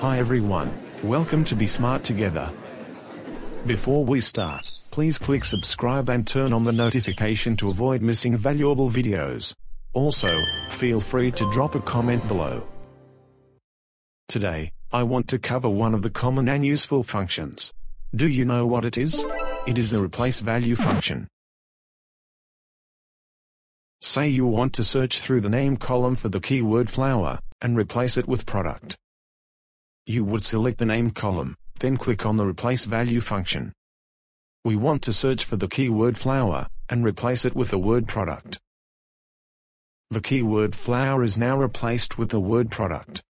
Hi everyone, welcome to Be Smart Together. Before we start, please click subscribe and turn on the notification to avoid missing valuable videos. Also, feel free to drop a comment below. Today, I want to cover one of the common and useful functions. Do you know what it is? It is the replace value function. Say you want to search through the name column for the keyword flower, and replace it with product. You would select the name column, then click on the replace value function. We want to search for the keyword flower, and replace it with the word product. The keyword flower is now replaced with the word product.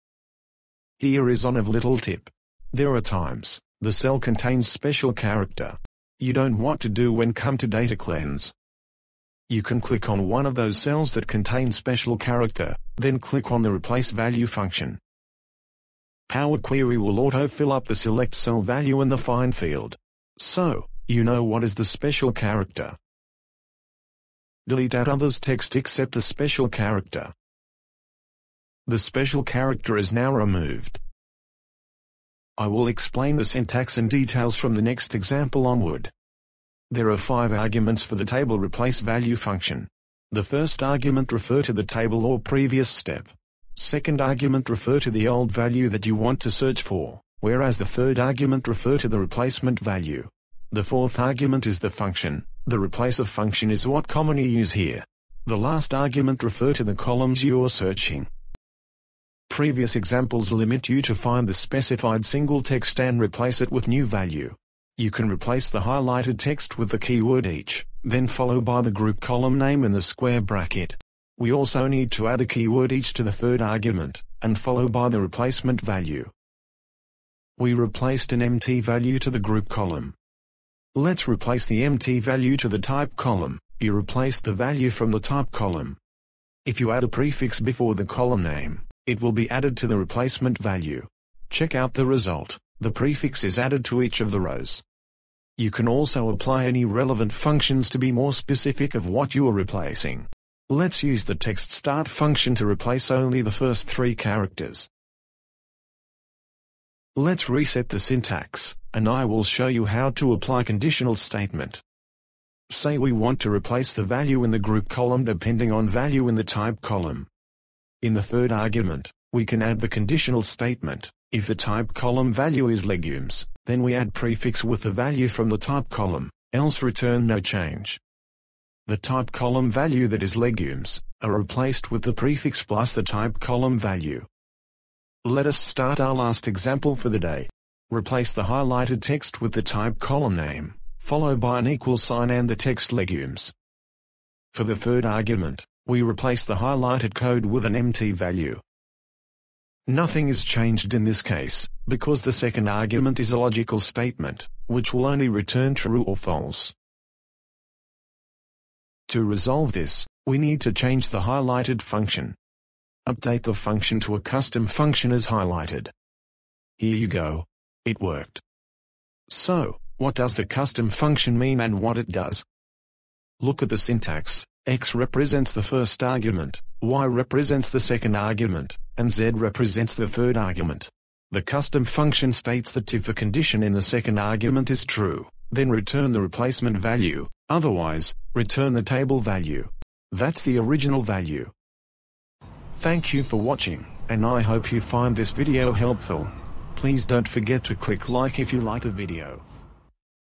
Here is on of little tip. There are times, the cell contains special character. You don't want to do when come to data cleanse. You can click on one of those cells that contain special character, then click on the Replace Value function. Power Query will auto-fill up the select cell value in the Find field. So, you know what is the special character. Delete out others text except the special character. The special character is now removed. I will explain the syntax and details from the next example onward. There are five arguments for the table replace value function. The first argument refer to the table or previous step. Second argument refer to the old value that you want to search for, whereas the third argument refer to the replacement value. The fourth argument is the function. The replacer function is what commonly use here. The last argument refer to the columns you are searching. Previous examples limit you to find the specified single text and replace it with new value. You can replace the highlighted text with the keyword each, then follow by the group column name in the square bracket. We also need to add the keyword each to the third argument, and follow by the replacement value. We replaced an MT value to the group column. Let's replace the MT value to the type column. You replace the value from the type column. If you add a prefix before the column name, it will be added to the replacement value. Check out the result. The prefix is added to each of the rows. You can also apply any relevant functions to be more specific of what you are replacing. Let's use the text start function to replace only the first three characters. Let's reset the syntax, and I will show you how to apply conditional statement. Say we want to replace the value in the group column depending on value in the type column. In the third argument, we can add the conditional statement, if the type column value is legumes, then we add prefix with the value from the type column, else return no change. The type column value that is legumes, are replaced with the prefix plus the type column value. Let us start our last example for the day. Replace the highlighted text with the type column name, followed by an equal sign and the text legumes. For the third argument, we replace the highlighted code with an empty value. Nothing is changed in this case, because the second argument is a logical statement, which will only return true or false. To resolve this, we need to change the highlighted function. Update the function to a custom function as highlighted. Here you go. It worked. So, what does the custom function mean and what it does? Look at the syntax. X represents the first argument, Y represents the second argument, and Z represents the third argument. The custom function states that if the condition in the second argument is true, then return the replacement value, otherwise, return the table value. That's the original value. Thank you for watching, and I hope you find this video helpful. Please don't forget to click like if you like the video.